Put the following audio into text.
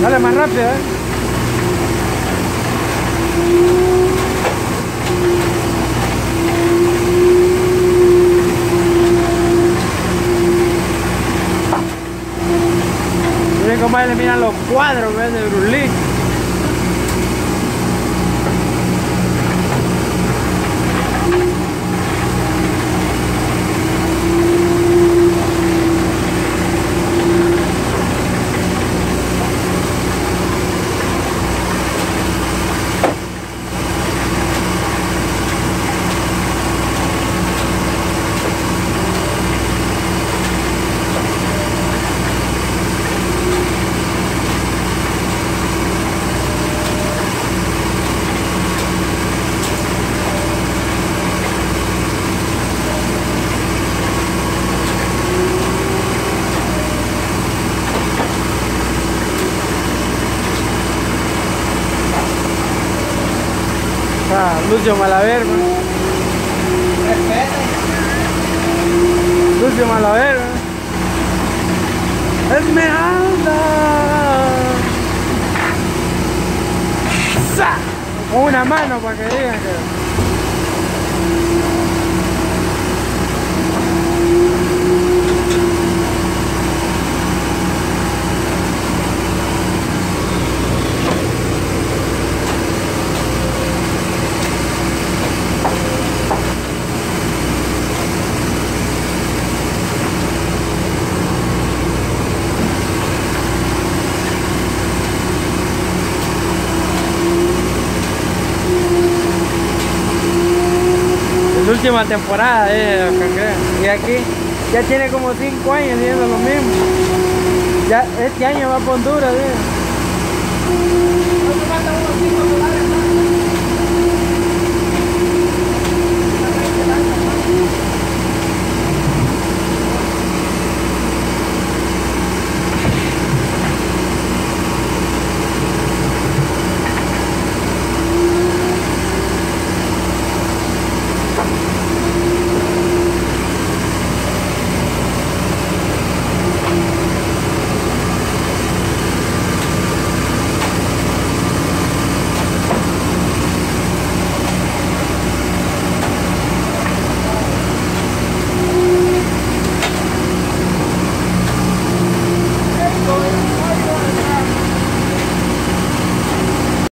dice, ¿eh? Miren cómo le miran los cuadros ¿ves? de Bruce Ah, Lucio Malaver. Lucio Malaver. Esmeralda. ¡Sa! Una mano para que digan que. última temporada eh, Y aquí ya tiene como 5 años haciendo lo mismo. Ya este año va a Honduras, eh.